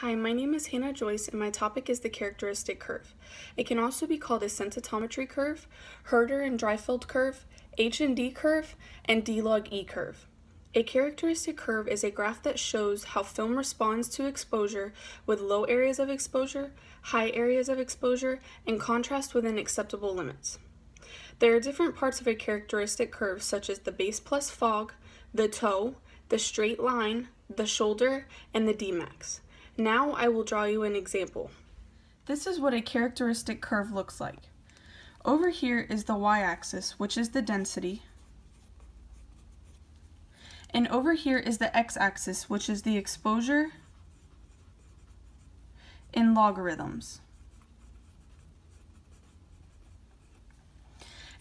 Hi, my name is Hannah Joyce and my topic is the characteristic curve. It can also be called a sensitometry curve, Hurter and Driffield curve, H and D curve, and D log E curve. A characteristic curve is a graph that shows how film responds to exposure with low areas of exposure, high areas of exposure, and contrast within acceptable limits. There are different parts of a characteristic curve such as the base plus fog, the toe, the straight line, the shoulder, and the Dmax. Now I will draw you an example. This is what a characteristic curve looks like. Over here is the y-axis, which is the density. And over here is the x-axis, which is the exposure in logarithms.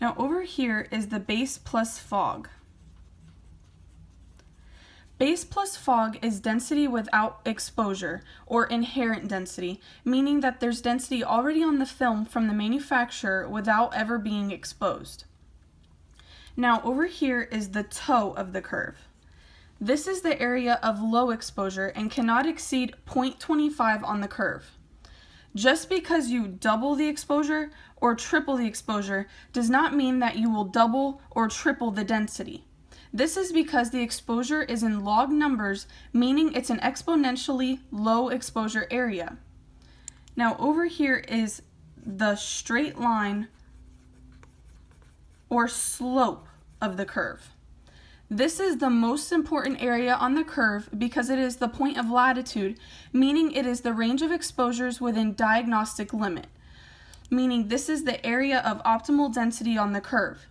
Now over here is the base plus fog. Base plus fog is density without exposure, or inherent density, meaning that there's density already on the film from the manufacturer without ever being exposed. Now over here is the toe of the curve. This is the area of low exposure and cannot exceed 0.25 on the curve. Just because you double the exposure or triple the exposure does not mean that you will double or triple the density. This is because the exposure is in log numbers, meaning it's an exponentially low exposure area. Now over here is the straight line or slope of the curve. This is the most important area on the curve because it is the point of latitude, meaning it is the range of exposures within diagnostic limit, meaning this is the area of optimal density on the curve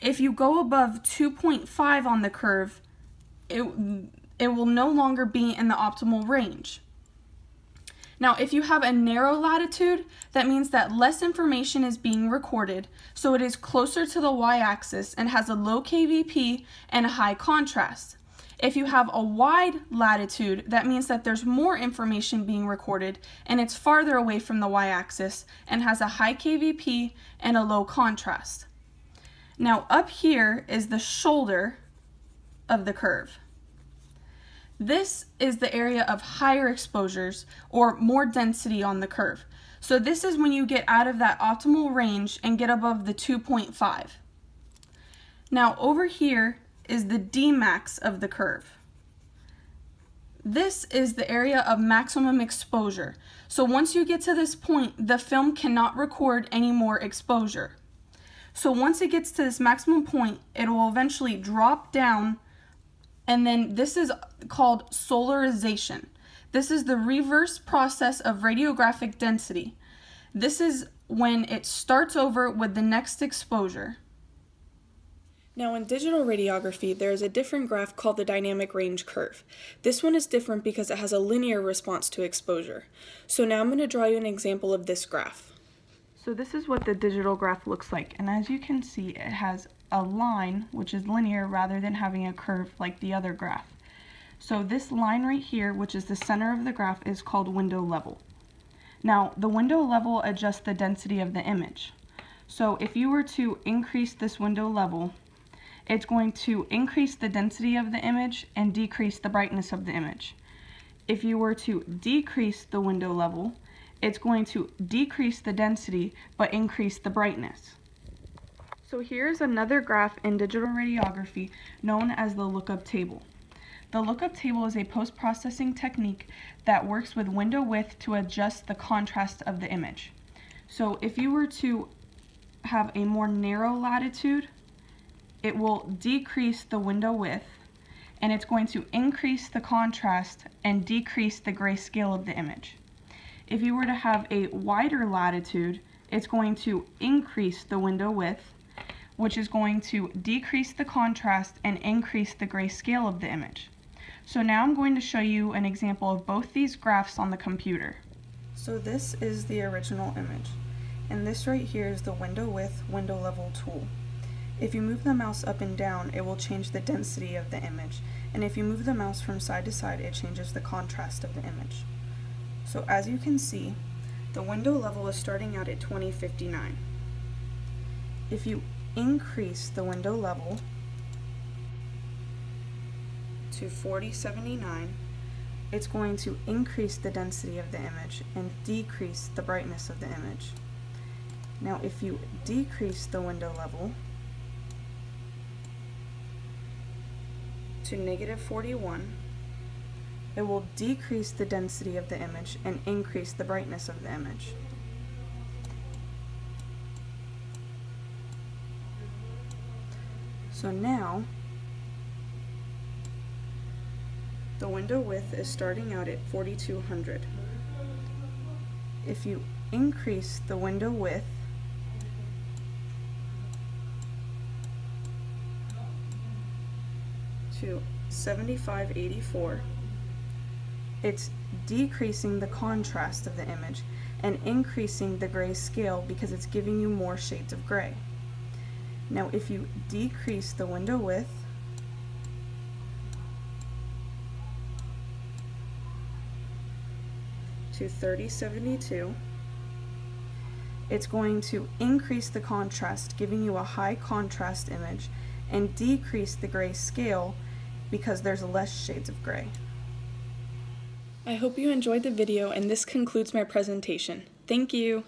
if you go above 2.5 on the curve, it, it will no longer be in the optimal range. Now, if you have a narrow latitude, that means that less information is being recorded, so it is closer to the y-axis and has a low KVP and a high contrast. If you have a wide latitude, that means that there's more information being recorded and it's farther away from the y-axis and has a high KVP and a low contrast. Now up here is the shoulder of the curve. This is the area of higher exposures or more density on the curve. So this is when you get out of that optimal range and get above the 2.5. Now over here is the Dmax of the curve. This is the area of maximum exposure. So once you get to this point, the film cannot record any more exposure. So once it gets to this maximum point, it will eventually drop down and then this is called solarization. This is the reverse process of radiographic density. This is when it starts over with the next exposure. Now in digital radiography, there is a different graph called the dynamic range curve. This one is different because it has a linear response to exposure. So now I'm going to draw you an example of this graph. So this is what the digital graph looks like. And as you can see, it has a line, which is linear, rather than having a curve like the other graph. So this line right here, which is the center of the graph, is called window level. Now, the window level adjusts the density of the image. So if you were to increase this window level, it's going to increase the density of the image and decrease the brightness of the image. If you were to decrease the window level, it's going to decrease the density but increase the brightness. So here's another graph in digital radiography known as the lookup table. The lookup table is a post-processing technique that works with window width to adjust the contrast of the image. So if you were to have a more narrow latitude, it will decrease the window width and it's going to increase the contrast and decrease the grayscale of the image. If you were to have a wider latitude, it's going to increase the window width, which is going to decrease the contrast and increase the grayscale of the image. So now I'm going to show you an example of both these graphs on the computer. So this is the original image, and this right here is the window width, window level tool. If you move the mouse up and down, it will change the density of the image, and if you move the mouse from side to side, it changes the contrast of the image. So as you can see, the window level is starting out at 2059. If you increase the window level to 4079, it's going to increase the density of the image and decrease the brightness of the image. Now if you decrease the window level to negative 41, it will decrease the density of the image and increase the brightness of the image. So now, the window width is starting out at 4200. If you increase the window width to 7584, it's decreasing the contrast of the image and increasing the gray scale because it's giving you more shades of gray. Now if you decrease the window width to 3072, it's going to increase the contrast, giving you a high contrast image, and decrease the gray scale because there's less shades of gray. I hope you enjoyed the video and this concludes my presentation. Thank you!